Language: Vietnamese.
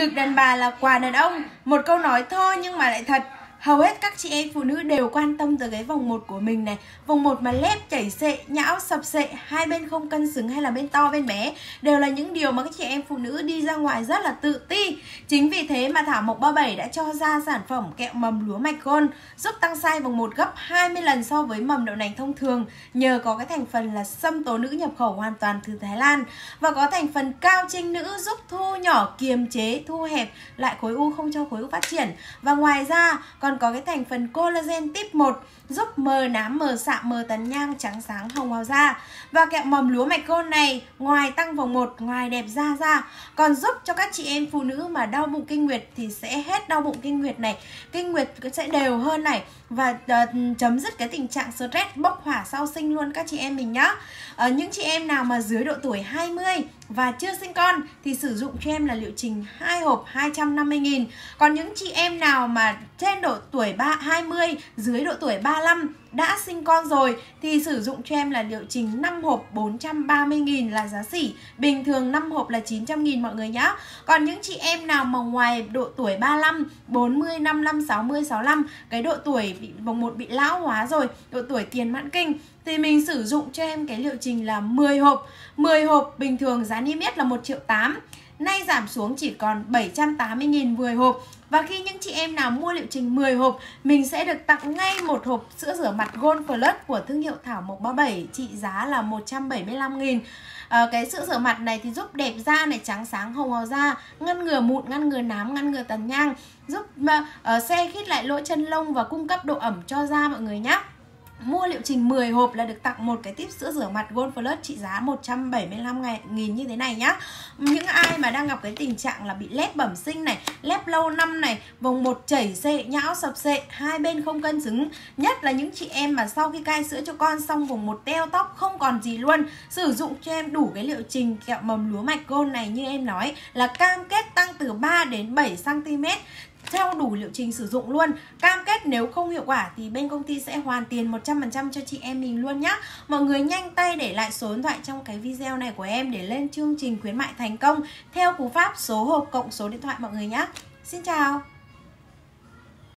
Ngực đàn bà là quà đàn ông. Một câu nói thô nhưng mà lại thật hầu hết các chị em phụ nữ đều quan tâm tới cái vòng một của mình này. Vòng một mà lép, chảy xệ, nhão, sập xệ, hai bên không cân xứng hay là bên to, bên bé, đều là những điều mà các chị em phụ nữ đi ra ngoài rất là tự ti. Chính vì thế mà Thảo Mộc 37 đã cho ra sản phẩm kẹo mầm lúa mạch gôn, giúp tăng size vòng một gấp 20 lần so với mầm đậu nành thông thường, nhờ có cái thành phần là sâm tố nữ nhập khẩu hoàn toàn từ Thái Lan, và có thành phần cao trinh nữ giúp thu nhỏ kiềm chế, thu hẹp lại khối u không cho khối u phát triển. Và ngoài ra, còn còn có cái thành phần collagen tip 1 giúp mờ nám, mờ sạm, mờ tấn nhang, trắng sáng, hồng hào da. Và kẹo mầm lúa mạch côn này ngoài tăng vòng 1, ngoài đẹp da ra còn giúp cho các chị em phụ nữ mà đau bụng kinh nguyệt thì sẽ hết đau bụng kinh nguyệt này. Kinh nguyệt sẽ đều hơn này và uh, chấm dứt cái tình trạng stress bốc hỏa sau sinh luôn các chị em mình nhá. Uh, những chị em nào mà dưới độ tuổi 20 và chưa sinh con thì sử dụng cho em là liệu trình hai hộp 250 000 Còn những chị em nào mà trên độ tuổi 3, 20 dưới độ tuổi 35 đã sinh con rồi thì sử dụng cho em là liệu trình 5 hộp 430.000 là giá sỉ Bình thường 5 hộp là 900.000 mọi người nhá. Còn những chị em nào mà ngoài độ tuổi 35, 40, 55, 60, 65 Cái độ tuổi bị vòng 1 bị lão hóa rồi, độ tuổi tiền mãn kinh Thì mình sử dụng cho em cái liệu trình là 10 hộp. 10 hộp bình thường giá niêm yết là 1 triệu 8 Nay giảm xuống chỉ còn 780.000 10 hộp. Và khi những chị em nào mua liệu trình 10 hộp Mình sẽ được tặng ngay một hộp sữa rửa mặt Gold Plus của thương hiệu Thảo Mộc 37 Trị giá là 175.000 à, ờ, Cái sữa rửa mặt này thì giúp đẹp da này trắng sáng hồng hào da Ngăn ngừa mụn, ngăn ngừa nám, ngăn ngừa tàn nhang Giúp uh, xe khít lại lỗ chân lông và cung cấp độ ẩm cho da mọi người nhé Mua liệu trình 10 hộp là được tặng một cái tip sữa rửa mặt Gold Plus trị giá 175 nghìn như thế này nhá. Những ai mà đang gặp cái tình trạng là bị lép bẩm sinh này Lép lâu năm này Vòng một chảy xệ, nhão sập xệ Hai bên không cân xứng Nhất là những chị em mà sau khi cai sữa cho con Xong vùng một teo tóc không còn gì luôn Sử dụng cho em đủ cái liệu trình kẹo mầm lúa mạch gold này như em nói Là cam kết tăng từ 3 đến 7cm theo đủ liệu trình sử dụng luôn, Cam kết nếu không hiệu quả thì bên công ty sẽ hoàn tiền 100% cho chị em mình luôn nhá. Mọi người nhanh tay để lại số điện thoại trong cái video này của em để lên chương trình khuyến mại thành công Theo cú pháp số hộp cộng số điện thoại mọi người nhé Xin chào!